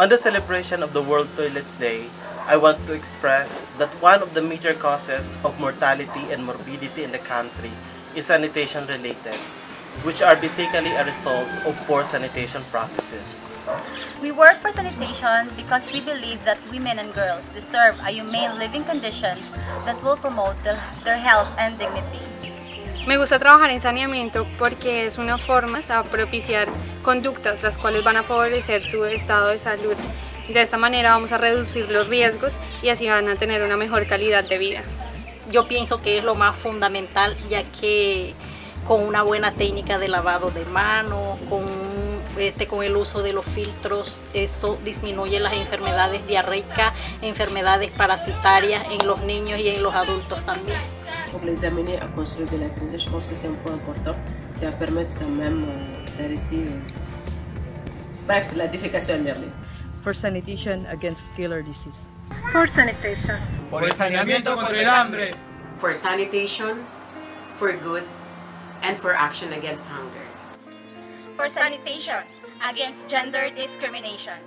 On the celebration of the World Toilets Day, I want to express that one of the major causes of mortality and morbidity in the country is sanitation related, which are basically a result of poor sanitation practices. We work for sanitation because we believe that women and girls deserve a humane living condition that will promote their, health and dignity. Me gusta trabajar en saneamiento porque es una forma de propiciar conductas las cuales van a favorecer su estado de salud. De esta manera vamos a reducir los riesgos y así van a tener una mejor calidad de vida. Yo pienso que es lo más fundamental ya que con una buena técnica de lavado de manos, con, este, con el uso de los filtros, eso disminuye las enfermedades diarreicas, enfermedades parasitarias en los niños y en los adultos también. Pour les amener à construire de latrines, je pense que c'est un point important qui va permettre quand même euh, d'arrêter euh, bref, la défécation en plein air. For sanitation against killer disease. For sanitation. Por el saneamiento contra el hambre. For sanitation, for good, and for action against hunger. For sanitation against gender discrimination.